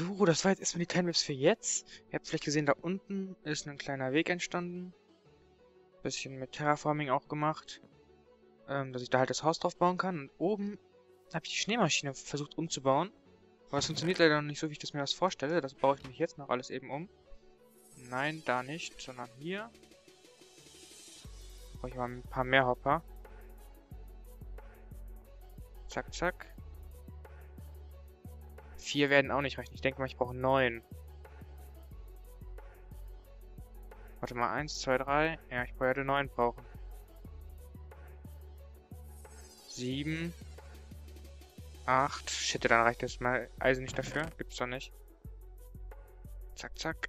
So, das war jetzt erstmal die Timemaps für jetzt. Ihr habt vielleicht gesehen, da unten ist ein kleiner Weg entstanden. Bisschen mit Terraforming auch gemacht. Ähm, dass ich da halt das Haus drauf bauen kann. Und oben habe ich die Schneemaschine versucht umzubauen. Aber es funktioniert leider noch nicht so, wie ich das mir das vorstelle. Das baue ich mich jetzt noch alles eben um. Nein, da nicht, sondern hier. Brauche ich mal ein paar mehr Hopper. Zack, zack. Vier werden auch nicht reichen. Ich denke mal, ich brauche neun. Warte mal, eins, zwei, drei. Ja, ich werde neun brauchen. Sieben. Acht. Shit, dann reicht das mal Eisen nicht dafür. Gibt's doch nicht. Zack, zack.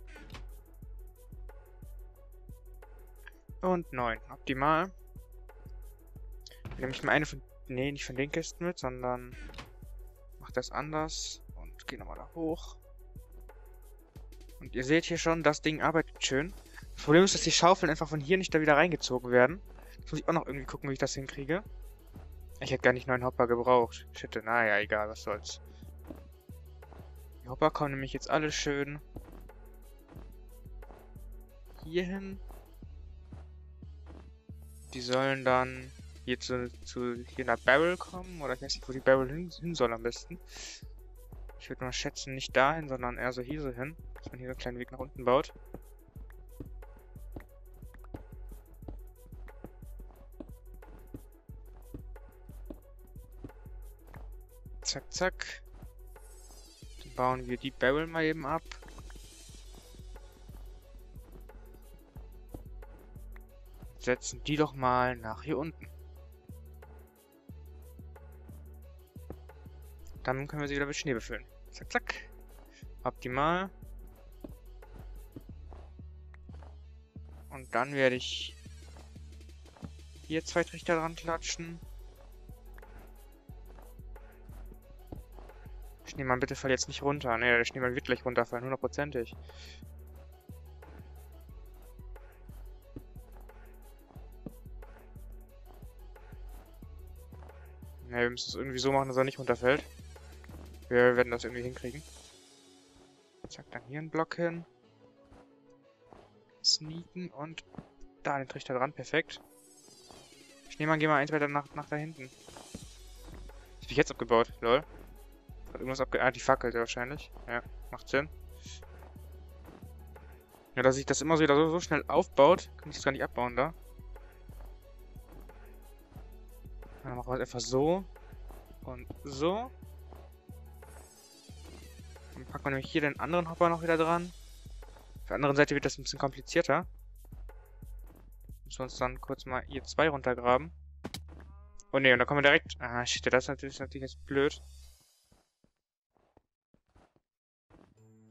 Und neun. Optimal. Nehme ich mal eine von... Nee, nicht von den Kisten mit, sondern... Mach das anders. Und gehe nochmal da hoch. Und ihr seht hier schon, das Ding arbeitet schön. Das Problem ist, dass die Schaufeln einfach von hier nicht da wieder reingezogen werden. Das muss ich auch noch irgendwie gucken, wie ich das hinkriege. Ich hätte gar nicht neuen Hopper gebraucht. Shit, naja, egal, was soll's. Die Hopper kommen nämlich jetzt alle schön hier hin. Die sollen dann hier zu, zu hier nach Barrel kommen. Oder ich weiß nicht, wo die Barrel hin, hin soll am besten. Ich würde mal schätzen, nicht dahin, sondern eher so hier so hin. Dass man hier einen kleinen Weg nach unten baut. Zack, zack. Dann bauen wir die Barrel mal eben ab. Setzen die doch mal nach hier unten. Dann können wir sie wieder mit Schnee befüllen. Zack, zack. Optimal. Und dann werde ich hier zwei Trichter dran klatschen. Schneemann, bitte fall jetzt nicht runter. Ne, der Schneemann wird gleich runterfallen, hundertprozentig. Ne, wir müssen es irgendwie so machen, dass er nicht runterfällt. Wir werden das irgendwie hinkriegen. Zack, dann hier einen Block hin. Sneaken und da den Trichter dran, perfekt. Schneemann, geh mal eins weiter nach, nach da hinten. Das hab ich jetzt abgebaut, lol. Hat irgendwas abge... Ah, die fackelt wahrscheinlich. Ja, macht Sinn. Ja, dass sich das immer so wieder so, so schnell aufbaut, kann ich das gar nicht abbauen da. Dann machen wir es einfach so. Und so. Dann packen wir nämlich hier den anderen Hopper noch wieder dran. Auf der anderen Seite wird das ein bisschen komplizierter. Müssen wir uns dann kurz mal hier zwei runtergraben. Oh ne, und da kommen wir direkt... Ah, shit, das ist natürlich, natürlich jetzt blöd.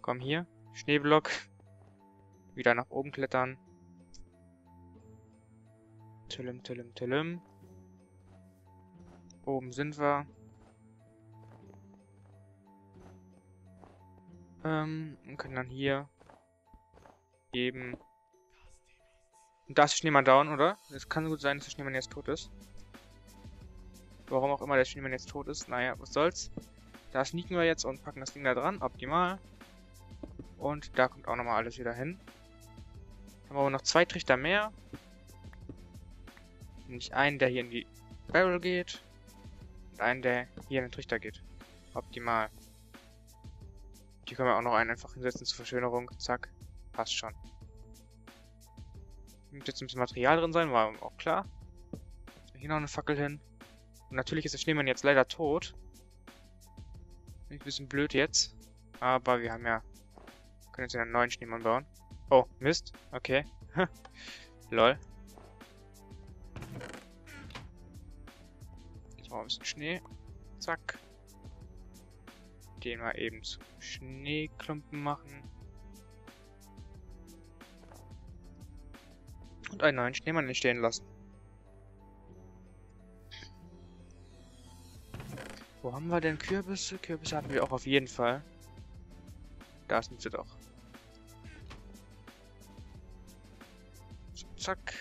Komm hier. Schneeblock. Wieder nach oben klettern. Tillem, tillem, tillem. Oben sind wir. Ähm, und können dann hier eben... Und da ist der Schneemann down, oder? Es kann gut sein, dass der Schneemann jetzt tot ist. Warum auch immer der Schneemann jetzt tot ist. Naja, was soll's. Da sneaken wir jetzt und packen das Ding da dran. Optimal. Und da kommt auch nochmal alles wieder hin. Dann haben wir noch zwei Trichter mehr. Nämlich einen, der hier in die Barrel geht. Und einen, der hier in den Trichter geht. Optimal. Die können wir auch noch einen einfach hinsetzen zur Verschönerung. Zack. Passt schon. Muss jetzt ein bisschen Material drin sein, war auch klar. Hier noch eine Fackel hin. Und natürlich ist der Schneemann jetzt leider tot. Ein bisschen blöd jetzt. Aber wir haben ja können jetzt einen neuen Schneemann bauen. Oh, Mist. Okay. Lol. Jetzt mal ein bisschen Schnee. Zack. Den mal eben zu Schneeklumpen machen. Und einen neuen Schneemann entstehen lassen. Wo haben wir denn Kürbisse? Kürbisse hatten wir auch auf jeden Fall. Da sind sie doch. Zack.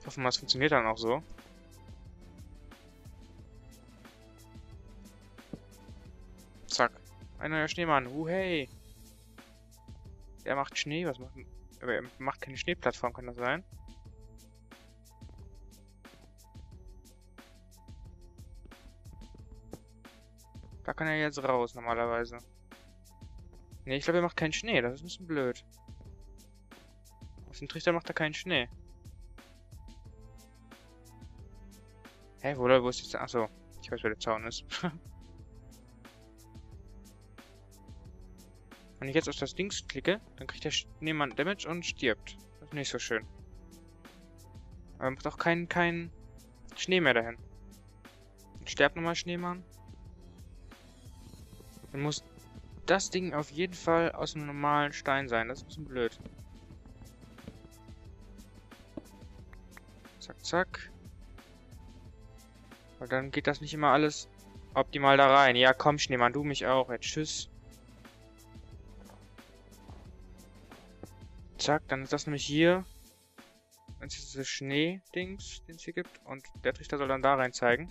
Ich hoffe mal, es funktioniert dann auch so. Ein neuer Schneemann. Uh, hey. Der macht Schnee. Was macht... Aber er macht keine Schneeplattform, kann das sein? Da kann er jetzt raus, normalerweise. Ne, ich glaube, er macht keinen Schnee. Das ist ein bisschen blöd. Auf dem Trichter macht er keinen Schnee. Hä, wo, wo ist jetzt... Achso, ich weiß, wo der Zaun ist. Wenn ich jetzt auf das Dings klicke, dann kriegt der Schneemann Damage und stirbt. Das ist nicht so schön. Aber er macht auch keinen kein Schnee mehr dahin. Sterbt nochmal Schneemann. Dann muss das Ding auf jeden Fall aus einem normalen Stein sein. Das ist ein bisschen blöd. Zack, zack. Weil dann geht das nicht immer alles optimal da rein. Ja, komm, Schneemann, du mich auch. Jetzt tschüss. Zack, dann ist das nämlich hier. Dann ist dieses Schnee-Dings, den es hier gibt. Und der Trichter soll dann da rein zeigen.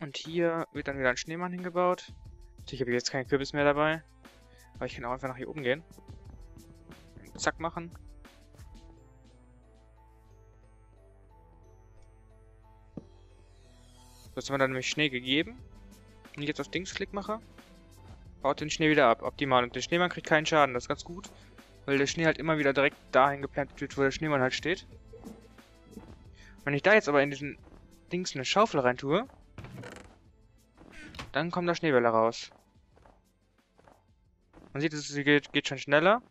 Und hier wird dann wieder ein Schneemann hingebaut. Natürlich habe ich jetzt keinen Kürbis mehr dabei. Aber ich kann auch einfach nach hier oben gehen. Zack machen. So, jetzt haben wir dann nämlich Schnee gegeben. Wenn ich jetzt auf Dings-Klick mache, baut den Schnee wieder ab. Optimal. Und der Schneemann kriegt keinen Schaden. Das ist ganz gut. Weil der Schnee halt immer wieder direkt dahin geplantet wird, wo der Schneemann halt steht. Wenn ich da jetzt aber in diesen Dings eine Schaufel rein tue, dann kommen da Schneebälle raus. Man sieht, es geht, geht schon schneller.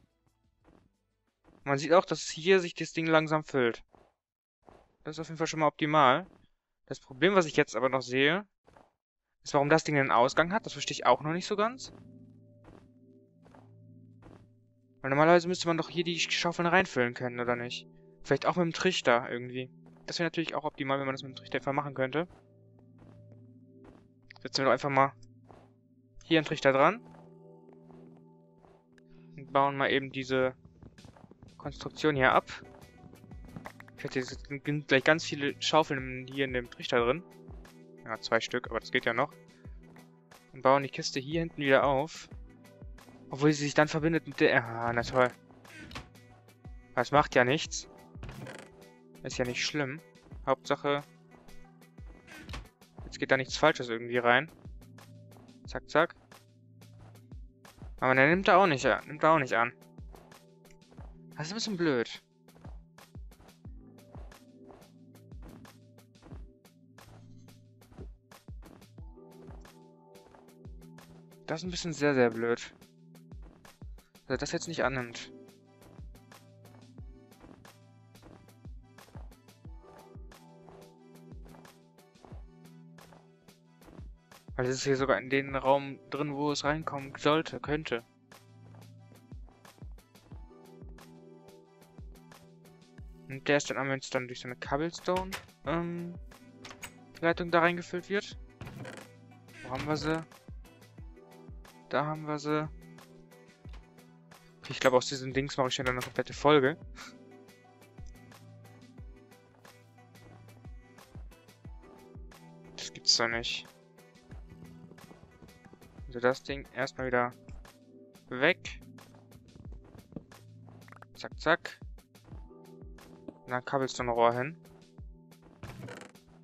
Man sieht auch, dass hier sich das Ding langsam füllt. Das ist auf jeden Fall schon mal optimal. Das Problem, was ich jetzt aber noch sehe, ist, warum das Ding einen Ausgang hat. Das verstehe ich auch noch nicht so ganz. Weil normalerweise müsste man doch hier die Schaufeln reinfüllen können, oder nicht? Vielleicht auch mit dem Trichter irgendwie. Das wäre natürlich auch optimal, wenn man das mit dem Trichter einfach machen könnte. Setzen wir doch einfach mal hier einen Trichter dran. Und bauen mal eben diese Konstruktion hier ab. Ich hätte jetzt gleich ganz viele Schaufeln hier in dem Trichter drin. Ja, zwei Stück, aber das geht ja noch. Und bauen die Kiste hier hinten wieder auf. Obwohl sie sich dann verbindet mit der... Ah, na toll. Das macht ja nichts. Ist ja nicht schlimm. Hauptsache, Jetzt geht da nichts Falsches irgendwie rein. Zack, zack. Aber der nimmt er auch nicht, nimmt er auch nicht an. Das ist ein bisschen blöd. Das ist ein bisschen sehr, sehr blöd. Dass er das jetzt nicht annimmt. Weil es ist hier sogar in den Raum drin, wo es reinkommen sollte, könnte. Und der ist dann einmal jetzt dann durch so eine Cobblestone ähm, da reingefüllt wird. Wo haben wir sie? Da haben wir sie. Ich glaube aus diesen Dings mache ich dann eine komplette Folge. Das gibt's doch nicht. Also das Ding erstmal wieder weg. Zack, zack. Und dann kabelst du ein Rohr hin.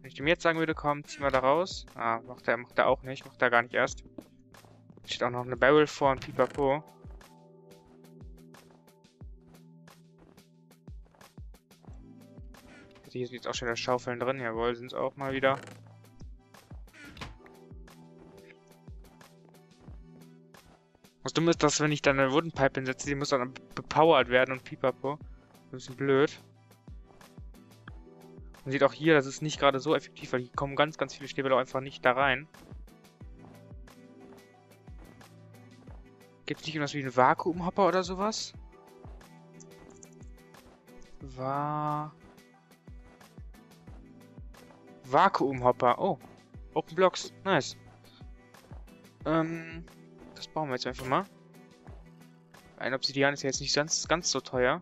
Wenn ich dem jetzt sagen würde, komm, zieh mal da raus. Ah, macht er macht er auch nicht. Macht er gar nicht erst. Steht auch noch eine Barrel vor und pipapo. Hier sind jetzt auch schon wieder Schaufeln drin. Jawohl, sind es auch mal wieder. Das Dumme ist, dass wenn ich dann eine Wooden Pipe hinsetze, die muss dann bepowert werden und pipapo. Ein bisschen blöd. Man sieht auch hier, das ist nicht gerade so effektiv, weil hier kommen ganz, ganz viele Stäbe einfach nicht da rein. Gibt es nicht irgendwas wie einen Vakuumhopper oder sowas? War... Vakuumhopper. Oh. Open Blocks. Nice. Ähm... Das bauen wir jetzt einfach mal. Ein Obsidian ist ja jetzt nicht ganz, ganz so teuer.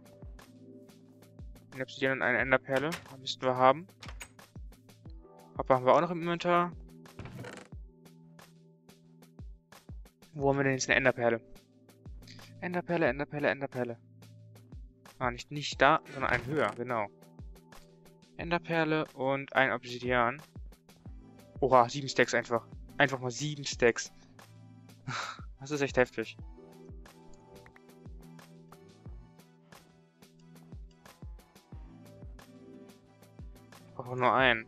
Ein Obsidian und eine Enderperle. Müssten wir haben. Hopper haben wir auch noch im Inventar. Wo haben wir denn jetzt eine Enderperle? Enderperle, Enderperle, Enderperle. Ah, nicht, nicht da, sondern ein höher, genau. Enderperle und ein Obsidian. Oha, sieben Stacks einfach. Einfach mal sieben Stacks. Das ist echt heftig. Brauche nur einen.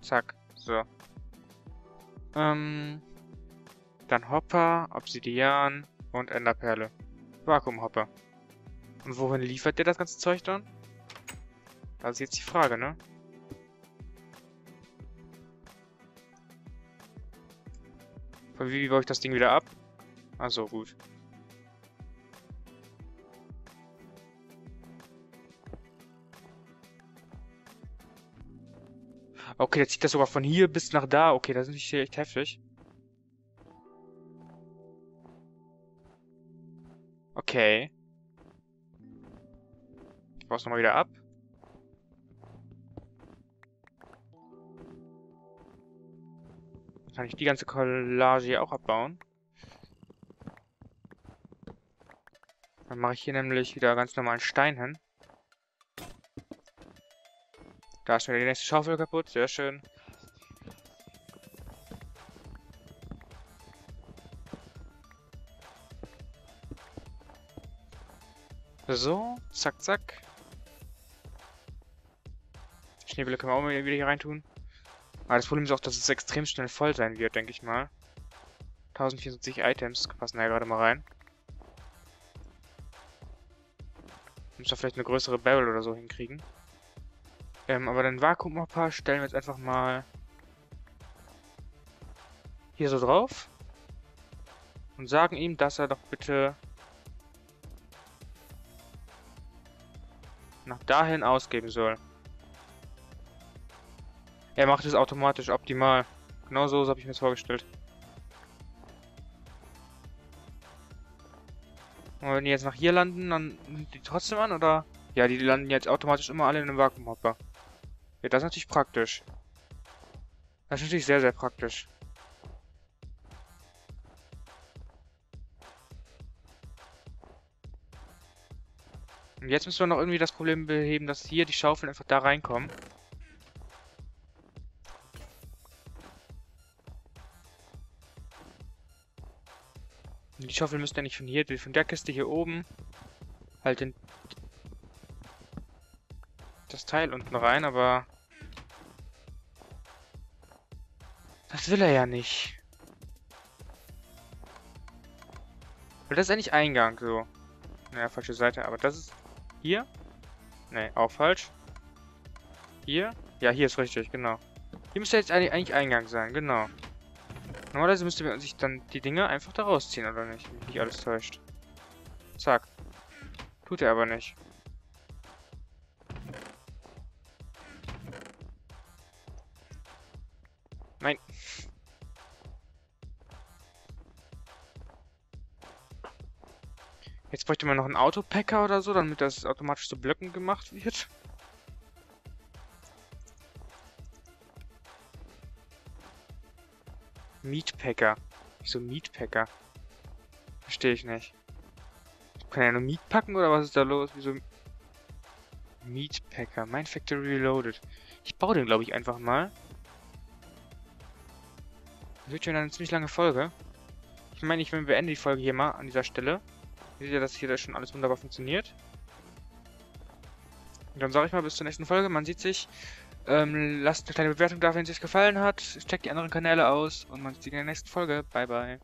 Zack, so. Ähm, dann Hopper, Obsidian und Enderperle. Vakuumhopper. Und wohin liefert der das ganze Zeug dann? Das ist jetzt die Frage, ne? Wie, wie baue ich das Ding wieder ab? Also gut. Okay, der zieht das sogar von hier bis nach da. Okay, das ist nicht echt heftig. Okay. Ich baue es nochmal wieder ab. Kann ich die ganze Collage hier auch abbauen. Dann mache ich hier nämlich wieder ganz normalen Stein hin. Da ist wieder die nächste Schaufel kaputt. Sehr schön. So, zack, zack. Schneebälle können wir auch wieder hier reintun. Aber das Problem ist auch, dass es extrem schnell voll sein wird, denke ich mal. 1074 Items passen da ja gerade mal rein. Muss da vielleicht eine größere Barrel oder so hinkriegen. Ähm, aber den Vakuummapper stellen wir jetzt einfach mal hier so drauf. Und sagen ihm, dass er doch bitte nach dahin ausgeben soll. Er macht es automatisch optimal. Genau so habe ich mir das vorgestellt. Und wenn die jetzt nach hier landen, dann sind die trotzdem an, oder? Ja, die landen jetzt automatisch immer alle in einem Vakuumhopper. Ja, das ist natürlich praktisch. Das ist natürlich sehr, sehr praktisch. Und jetzt müssen wir noch irgendwie das Problem beheben, dass hier die Schaufeln einfach da reinkommen. Die Schaufel müsste nicht von hier, von der Kiste hier oben halt in das Teil unten rein, aber das will er ja nicht. Weil das ist eigentlich Eingang, so. Naja, falsche Seite, aber das ist hier. Ne, auch falsch. Hier? Ja, hier ist richtig, genau. Hier müsste jetzt eigentlich Eingang sein, genau. Normalerweise müsste man sich dann die Dinge einfach da rausziehen, oder nicht? Wenn mich alles täuscht. Zack. Tut er aber nicht. Nein. Jetzt bräuchte man noch einen Autopacker oder so, damit das automatisch zu Blöcken gemacht wird. Meatpacker. Wieso Meatpacker? Verstehe ich nicht. Kann er nur Meat packen oder was ist da los? Wieso... Meatpacker. Mein Factory Reloaded. Ich baue den, glaube ich, einfach mal. Das wird schon eine ziemlich lange Folge. Ich meine, ich beende die Folge hier mal an dieser Stelle. Ihr seht ja, dass hier das schon alles wunderbar funktioniert. Und dann sage ich mal bis zur nächsten Folge. Man sieht sich. Ähm, lasst eine kleine Bewertung da, wenn es euch gefallen hat. Checkt die anderen Kanäle aus und man sieht sich in der nächsten Folge. Bye, bye.